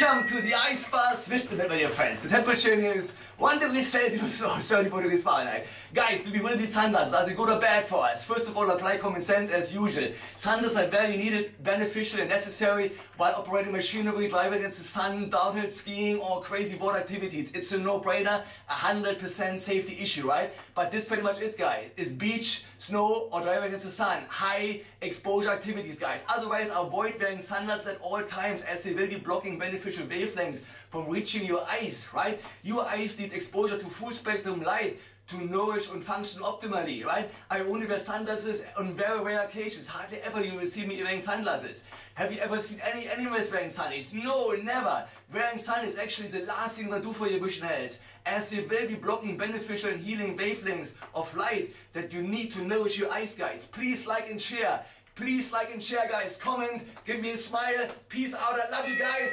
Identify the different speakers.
Speaker 1: Welcome to the ice bath with my dear friends. The temperature in here is 1 degree Celsius or 34 degrees Fahrenheit. Guys, do we will need sunglasses? Are they good or bad for us? First of all, apply common sense as usual. Sunglasses are very needed, beneficial and necessary while operating machinery, driving against the sun, downhill skiing or crazy water activities. It's a no-brainer, 100% safety issue, right? But this pretty much it, guys. Is beach, snow or driving against the sun. High exposure activities, guys. Otherwise, avoid wearing sunglasses at all times as they will be blocking beneficial wavelengths from reaching your eyes, right? Your eyes need exposure to full spectrum light to nourish and function optimally, right? I only wear sunglasses on very rare occasions. Hardly ever you will see me wearing sunglasses. Have you ever seen any animals wearing sunnies? No, never. Wearing sun is actually the last thing you do for your vision health, as they will be blocking beneficial and healing wavelengths of light that you need to nourish your eyes, guys. Please like and share. Please like and share, guys. Comment, give me a smile. Peace out. I love you guys.